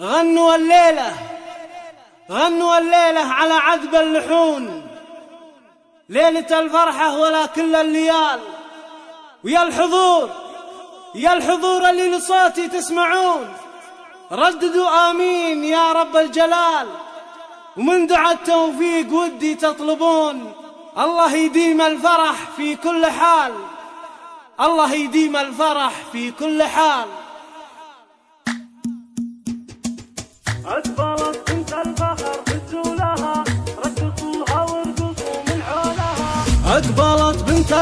غنوا الليلة غنوا الليلة على عذب اللحون. ليلة الفرحة ولا كل الليال. ويا الحضور يا الحضور اللي لصوتي تسمعون. رددوا آمين يا رب الجلال. ومن دعاء التوفيق ودي تطلبون. الله يديم الفرح في كل حال. الله يديم الفرح في كل حال. أكبرت بنت الفخر بتولها رقصوها وارقصوا من حولها. أقبلت بنت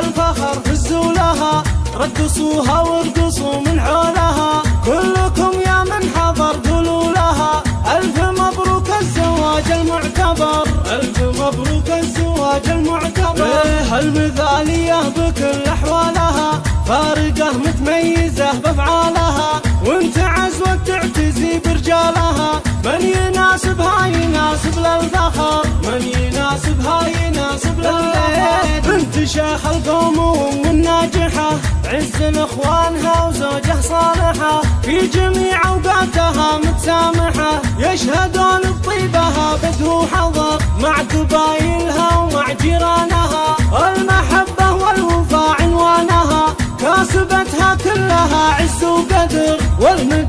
رقصوها وارقصوا من حولها. كلكم يا من حضر قولوا لها ألف مبروك الزواج المعتبر. ألف مبروك الزواج المعتبر. إيه المثالية بكل أحوالها؟ فارقة متميزة بأفعالها. وانت عزوة تعتزي برجالها. من يناسبها يناسب للفخر من يناسبها يناسب للفخر بنت شيخ القوم والناجحة عز لاخوانها وزوجه صالحة في جميع أوقاتها متسامحة يشهدون بطيبها بدو حضر مع قبايلها ومع جيرانها المحبة والوفاء عنوانها كاسبتها كلها عز وقدر والمدايح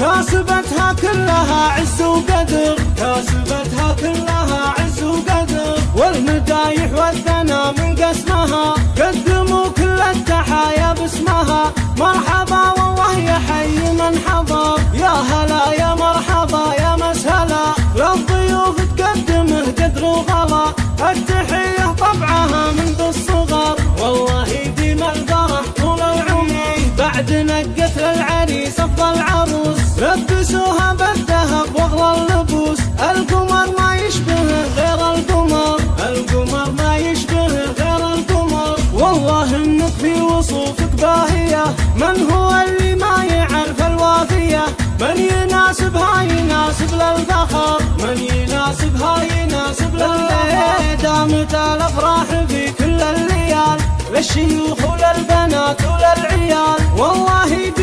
كاسبتها كلها عز وقدر كاسبتها كلها عز وقدر والمدايح والثنا بعد نقت للعريس أفضل عروس. لبسوها بالذهب وأغلى اللبوس. القمر ما يشبهه غير القمر. القمر ما يشبهه غير القمر. والله إنك في وصوفك باهية. من هو اللي ما يعرف الوافية من يناسبها يناسب للفخر من يناسبها يناسب للفخر دامت الأفراح في كل الليال. للشيوخ وللبنات. والله